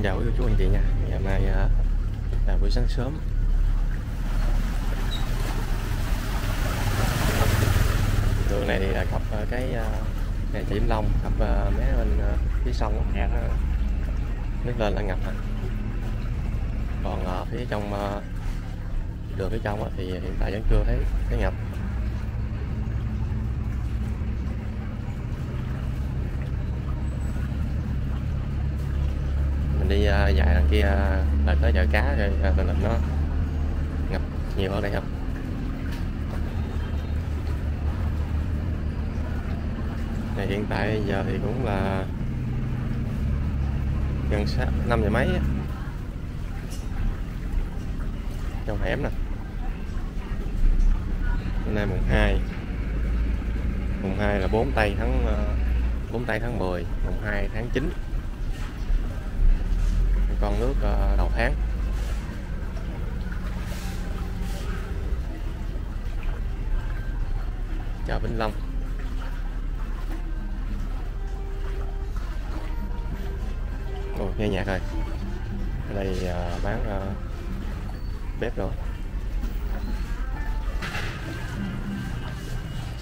Xin chào quý cô chú anh chị nha. Ngày mai ờ, là buổi sáng sớm. Đường này thì ờ, là gặp ờ, cái này chỉ Long gặp mé bên phía sông á, nó nước lên là ngập. Còn phía trong đường phía trong thì hiện tại vẫn chưa thấy thấy ngập. Đi à, dài đằng kia à, là tới chợ cá rồi à, tình hình nó ngập nhiều ở đây không? Này hiện tại giờ thì cũng là gần sáu năm giờ mấy á. trong hẻm nè. Hôm nay mùng 2 mùng 2 là 4 tây tháng à, ờ, 4 tây tháng 10 mùng 2 tháng 9 con nước ờ, đầu tháng. Chợ Vĩnh Long. Ồ, nghe nhạc rồi. Ở đây ờ, bán ờ, bếp rồi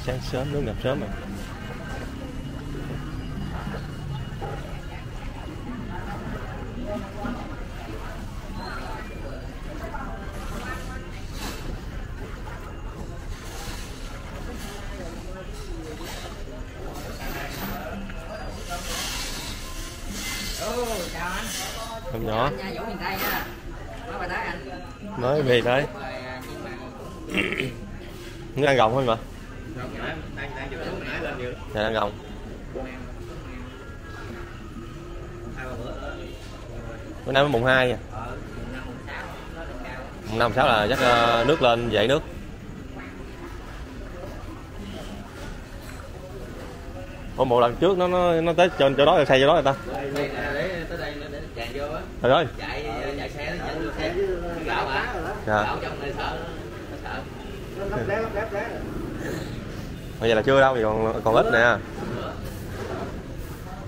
sáng sớm nước ngập sớm rồi anh. mới về tới Rồi, à, nhưng mà nó đang gồng thôi mà dạ đang gồng. Hai bữa. Nay mới mùng 2 à. Ờ, mùng năm, mùng sáu. Nó lên cao. mùng 5 6 là chắc ờ, nước lên dậy nước. Ủa một lần trước nó nó nó tới trên chỗ đó là xây chỗ đó rồi ta Đây đây là để tới đây để tràn vô á. Trời ơi Chạy chạy xe nó chạy xe. Gạo mà. Dạ. Gạo trong này sợ nó sợ. bây giờ là chưa đâu thì còn còn ít nè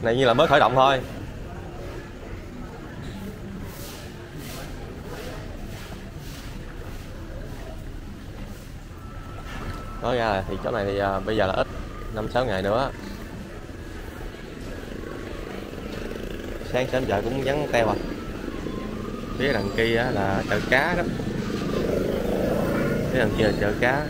này như là mới khởi động thôi nói ra là thì chỗ này thì à, bây giờ là ít năm sáu ngày nữa sáng sớm chợ cũng vắng teo à phía đằng kia là chợ cá đó. Phía đằng kia là chợ cá.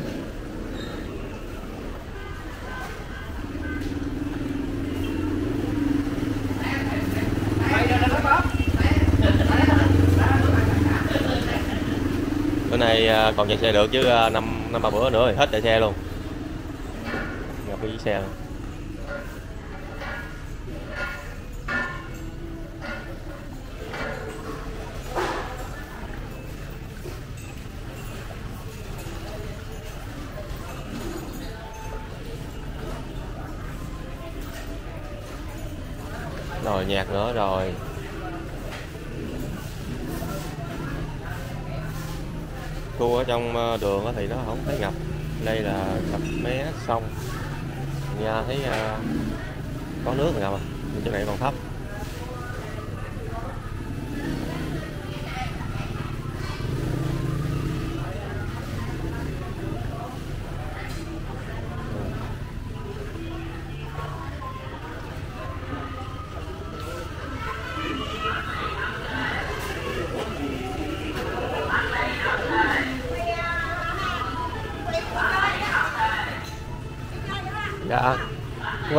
Bữa nay à, còn chạy xe được chứ à, năm năm ba bữa nữa thì hết chạy xe luôn. Ngập cái xe. luôn. Rồi nhạc nữa rồi. Khu ở trong ờ, đường thì nó không thấy ngập. Đây là ngập mé sông nhà thấy ờ, có nước rồi ngập à. Nhưng chỗ này còn thấp.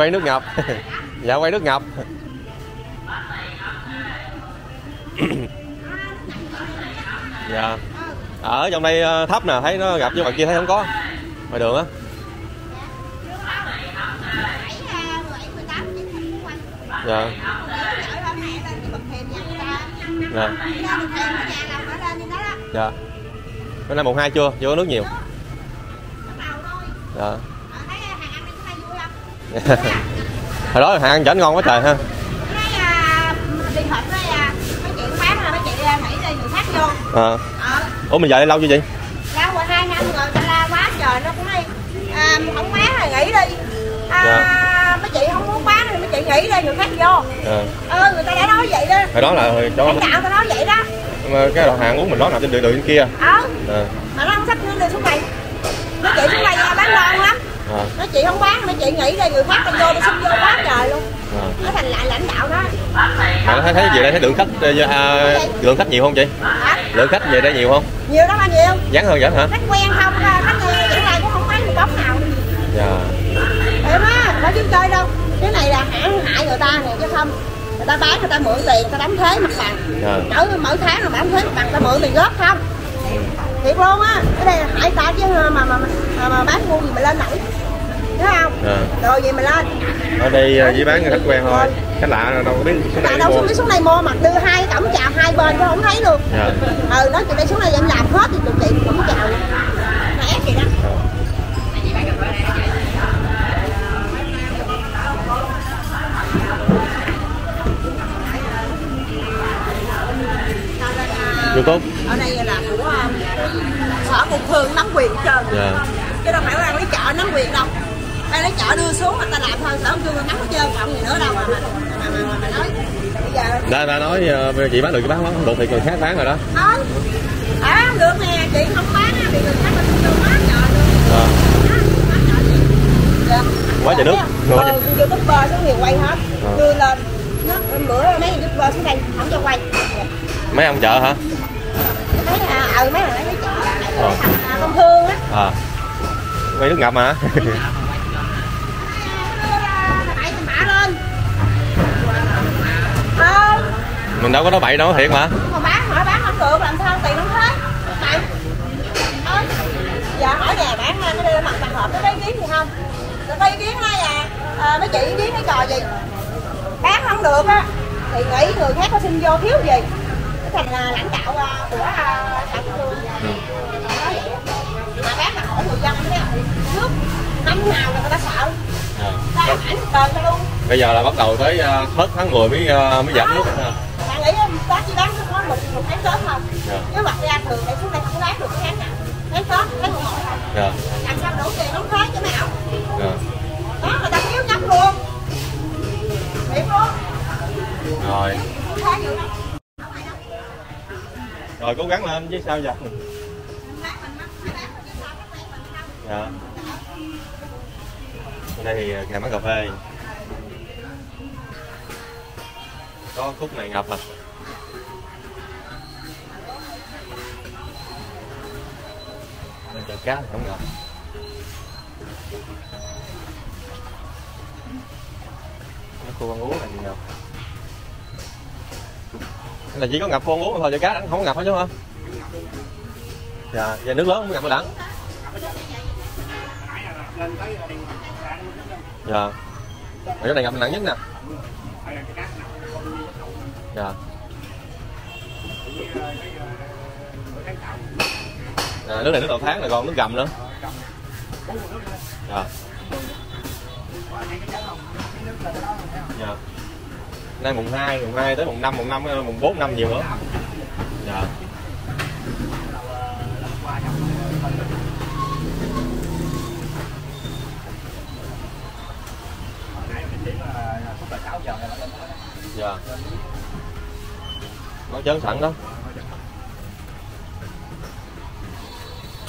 Quay nước ngập. Dạ quay nước ngập. Dạ. Ở trong đây ờ, thấp nè, thấy nó gặp chứ mà kia thấy không có. Ngoài đường á. Dạ. Dạ. Dạ. Bữa nay mùng hai chưa? Chưa có nước nhiều. Dạ. hồi đó hàng ăn chảnh ngon quá trời ha. À. ủa mình dạy lâu chưa chị? Lâu rồi hai năm rồi, ta la quá trời nó cũng nói à, không bán rồi nghỉ đi. À, Dạ. mấy chị không muốn bán thì mấy chị nghĩ đây người khác vô. À. ờ người ta đã nói vậy đó. Hồi đó là hồi đó đạo ta nói vậy đó. Mà cái đoàn hàng uống mình đó nằm trên đường đường kia. Ờ. À. mà nó không sắp đưa xuống đây nó chị xuống đây bán ngon lắm À. nó chị không bán nó chị nghĩ đây người khác ta vô ta xin vô bán trời luôn. À. nó thành lại lãnh đạo đó. Mà thấy thấy gì đây thấy lượng khách ờ, à, lượng khách nhiều không chị? Hả? lượng khách về đây nhiều không? Nhiều lắm bao nhiêu vắng hơn vậy hả? Khách quen không khách vậy này cũng không bán được bóng nào. Dạ. Em á phải kiếm chơi đâu. Cái này là hãng hại người ta nè chứ không. Người ta bán người ta mượn tiền người ta đóng thuế mặt bằng. Dạ. mỗi mỗi tháng là đóng thuế mặt bằng người ta mượn tiền góp không? Thiệt luôn á. Cái đây là hại ta chứ mà mà mà, mà, bán ngu gì mà lên nổi thấy không? Dạ. rồi gì mà lên? Ở đây ờ, chỉ bán người khách quen thôi. Khách lạ đâu có biết xuống đây đâu mua xuống biết xuống đây mua mặt đưa hai cái cổng chào hai bên tôi không thấy luôn. Dạ. ừ nói chị đây xuống đây em làm hết thì tụi chị cũng chào. Nó ép vậy đó. Youtube ở đây là của um, sở công thương nắm quyền hết trơn. Dạ. Chứ đâu phải ban lấy chợ nắm quyền đâu ban lấy chợ đưa xuống người ta làm thôi. Công thương nắm hết trơn còn gì nữa đâu mà mà mà, mà, mà, mà nói. Bây giờ đã nói ờ, chị bán được chị bán không? Được thì người khác bán rồi đó. Thôi à không được nè chị không bán thì người khác mình không bán chợ được. Ờ. Dạ. Quá trời nước. Ừ, youtuber xuống nhiều quay hết. Ờ. đưa lên. Nó bữa mấy youtuber xuống đây không cho quay. Mấy ông chợ hả? Mấy à ừ mấy thằng lấy chợ. Ờ. à, công thương á à mấy nước ngập mà mình đâu có nói bậy đâu thiệt mà. Mà bán hỏi bán không được làm sao tiền không thế mày. Giờ hỏi nè bán nó đưa mặt bằng hộp nó có ý kiến gì không? Nó có ý kiến nói là à, mấy chị ý kiến cái trò gì? Bán không được á. Thì nghĩ người khác có xin vô thiếu gì? Cái thành là lãnh đạo à, của à, sở công thương nói vậy á. mà bán là hỏi người dân không trước năm nào là người ta sợ. Ta ảnh luôn. Bây giờ là bắt đầu tới ờ, hết tháng 10 mới ờ, mới giảm nước một tháng tết không? Dạ. nếu mặt ra thường để xuống đây không bán được tháng nào. Tháng tết tháng một dạ. Làm sao đủ tiền đóng thuế cho nào dạ. Đó người ta thiếu nhắm luôn. Thiệt luôn. Rồi. Rồi. Cố gắng lên chứ sao giờ dạ. Đây thì nhà bán cà phê. Có khúc này ngập à cá thì không ngập cái khu ăn uống này thì là chỉ có ngập khu ăn uống thôi, cho cá không có ngập hết chứ không dạ giờ nước lớn không ngập rồi đẳng dạ. Ở chỗ này ngập nặng nhất nè. Dạ. Ờ, nước này nước đầu tháng là còn nước gầm nữa dạ. Dạ. Nay mùng 2, mùng 2 tới mùng 5, mùng 5, mùng 4 năm nhiều nữa dạ. Dạ. Nó chớn sẵn đó.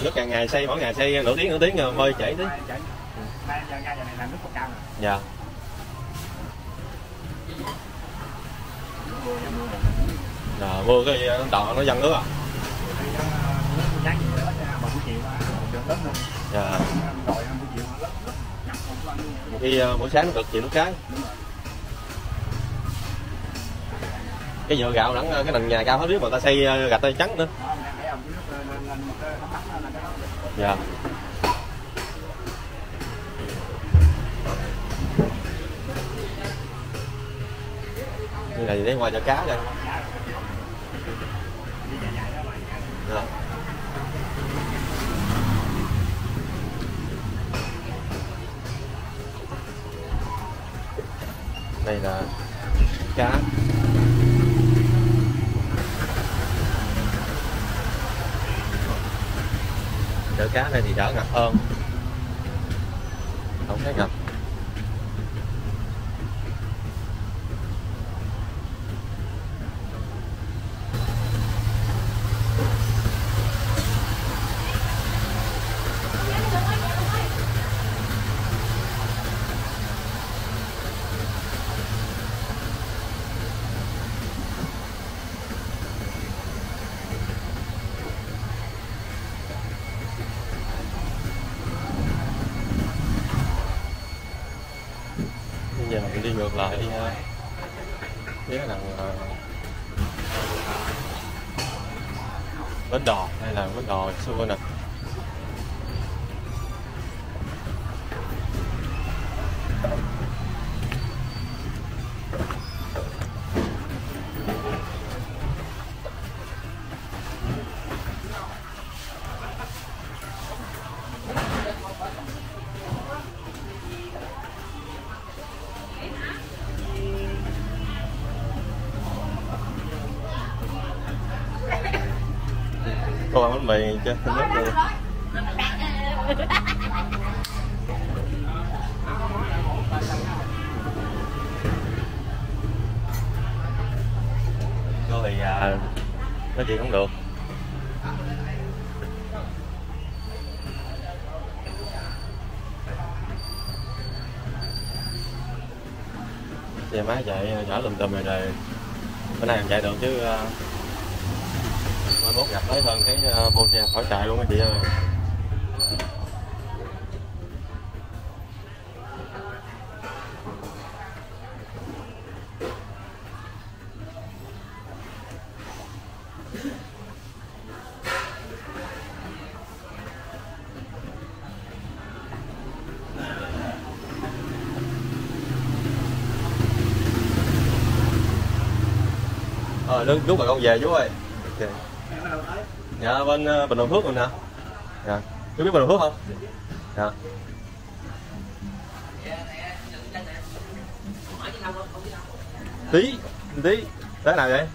Nước càng ngày xây mỗi ngày xây nửa tiếng nửa tiếng, rồi mơi chảy tí dạ. Dạ mưa cái ờ, đò nó dâng nước à? Dạ. Khi ờ, buổi sáng nó cực chịu nước cái cái nhựa gạo lẫn ờ, cái nền nhà cao hết, biết mà ta xây gạch tay trắng nữa dạ. Như này để ngoài chợ cá đây dạ. đây là cá. Cá này thì đỡ ngập hơn. Không thấy ngập mình đi ngược lại đi ha. Phía là uh, bến đò hay là bến đò xưa nè. Cô ăn bánh mì cho nước luôn cô thì à, nói chuyện không được. Xe máy chạy chở lùm tùm rồi rồi bữa nay còn chạy được chứ bốt mốt gặp tới hơn cái ờ, bô xe khỏi chạy luôn á, chị ơi ờ lúc lúc mà con về chú ơi okay dạ bên ờ, bình đồng phước mình nè. Dạ. Chú biết bình đồng phước không? Dạ. Tí tí. Tới nào vậy?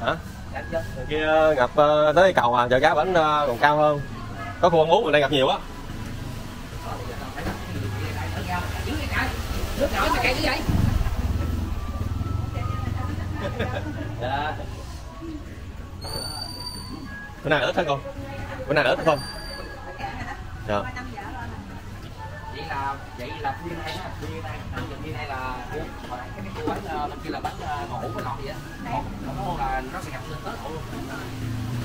Hả? Kia ngập ờ, ờ, tới cầu à chợ cá bánh còn cao hơn có khu ăn uống ở đây gặp nhiều á. Bữa nay ớt hả con bữa nay ít không? Dạ. vậy là vậy là viên này á viên này viên này là hồi nãy cái cô bánh bên kia là bánh ngủ với ngọt vậy á ngọt ngọt là nó sẽ gặp lên tết luôn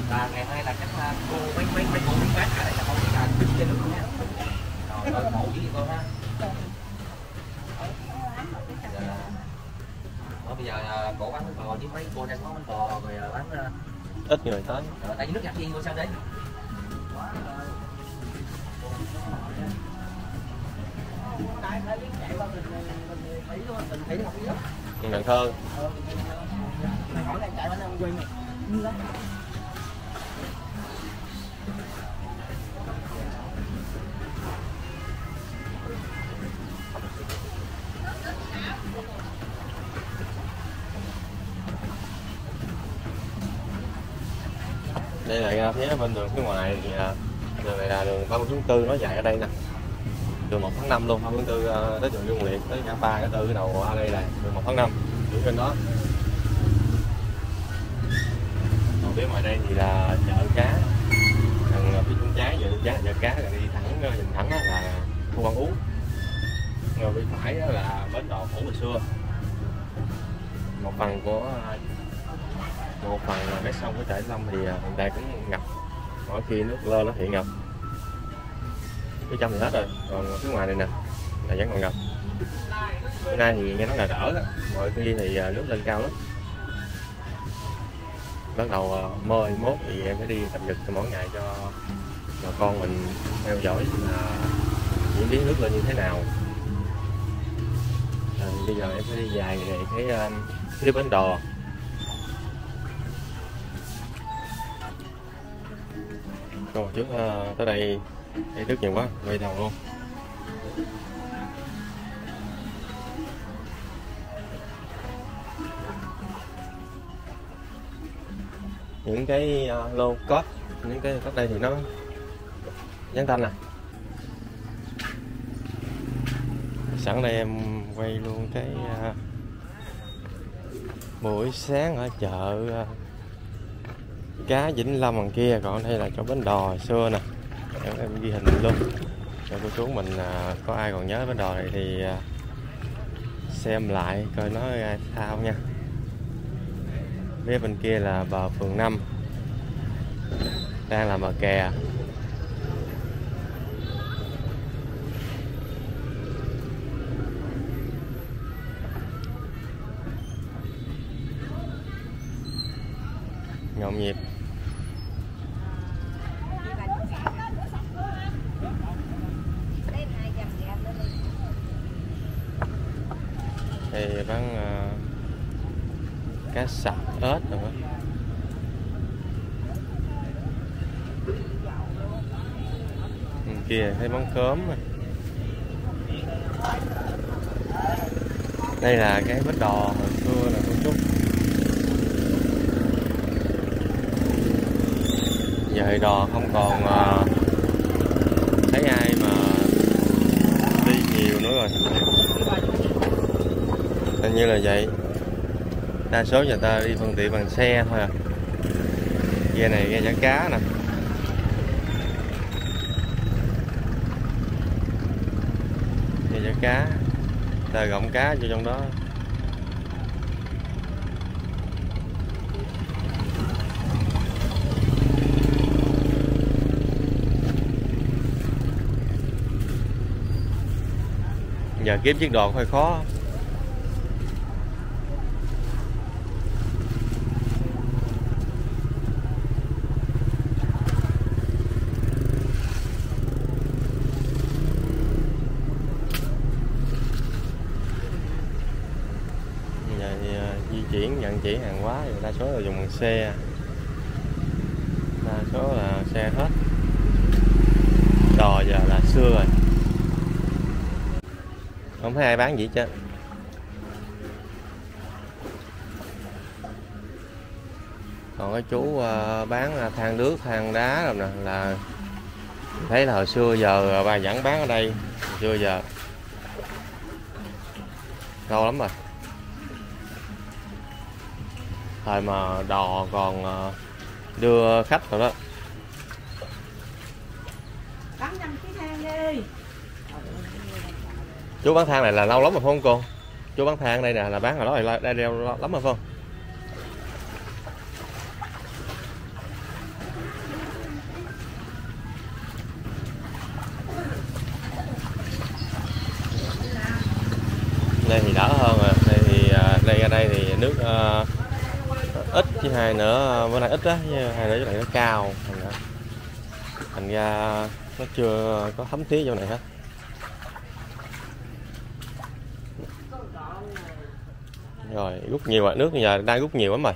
là ngày mai là chắc là cô mấy mấy mấy cô mấy bác đây là không chỉ là đứng trên nước nha rồi ngủ với gì cô ha. Bây giờ ờ, cổ bán bánh bò với mấy cô đang có bánh bò rồi ờ, bán ít người tới. Tại vì nước ngập gì cô sao đấy? Cần Thơ đây là ra phía bên đường phía ngoài thì à, đường này là đường 30 tháng 4 nó dài ở đây nè. Đường 1 tháng 5 luôn 30 tháng 4 à, tới đường Dương Liệt tới ngã ba cái tư đầu ở đây là đường 1 tháng 5 đường trên đó. Còn phía ngoài đây thì là chợ cá. Thằng à, phía chân trái giờ trái chợ cá là đi thẳng à, nhìn thẳng là khu ăn uống rồi bên phải là bến đò cũ hồi xưa. Một phần của một phần là cái sông của chợ Long thì à, hiện tại cũng ngập. Mỗi khi nước lên nó thì ngập. Phía trong thì hết rồi còn phía ngoài này nè là vẫn còn ngập. Bữa nay thì nghe nói là đỡ đó. mọi khi thì à, nước lên cao lắm. Bắt đầu mơi mơ mốt thì em phải đi tập nhật mỗi ngày cho bà con mình theo dõi là diễn biến nước lên như thế nào. À, bây giờ em phải đi dài về cái cái bến đò. Rồi trước à, tới đây thấy nước nhiều quá, quay đầu luôn. Những cái uh, lô cốt những cái cốt đây thì nó dán tanh nè. Sẵn đây em quay luôn cái uh, buổi sáng ở chợ uh, cá Vĩnh Long bằng kia còn đây là chỗ bến đò xưa nè. Em, em ghi hình luôn. Cho cô chú mình à, có ai còn nhớ bến đò này thì à, xem lại coi nó ra sao nha. Phía bên kia là bờ phường 5 đang là bờ kè. Nhộn nhịp thì bán ờ, cá sặc ếch rồi đó. Bên kia thấy món cớm rồi. đây là cái bến đò hồi xưa là cô chú giờ thì đò không còn ờ, thấy ai mà đi nhiều nữa rồi. Hình như là vậy. Đa số người ta đi phương tiện bằng xe thôi à. Ghe này ghe chở cá nè. Ghe chở cá. Ta gọng cá vô trong đó. Giờ kiếm chiếc đò hơi khó. Giờ di chuyển, nhận chỉ hàng hóa, thì đa số là dùng bằng xe. Đa số là xe hết. Đò giờ là xưa rồi không thấy ai bán gì chứ? còn cái chú ờ, bán ờ, than nước, than đá rồi nè, là thấy là hồi xưa giờ bà vẫn bán ở đây, hồi xưa giờ. Lâu lắm rồi. Thời mà đò còn ờ, đưa khách rồi đó Bán năm cái than đi chú bán than này là lâu lắm rồi phải không cô? Chú bán than đây nè là bán ở đó là đây đeo lắm rồi phải không? Đây thì đỡ hơn rồi. Đây thì à, đây ra đây thì nước uh, ít chứ hai nữa à, bữa nay ít á hai nữa chỗ lại nó cao. Thành ra, thành ra nó chưa có thấm thía chỗ này hết. Rồi rút nhiều rồi nước giờ đang rút nhiều lắm rồi